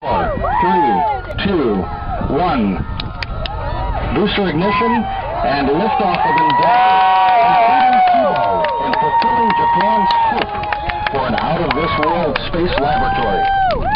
Four, three, two, one. Booster ignition and liftoff of Endeavour, including in fulfilling Japan's hope for an out-of-this-world space laboratory.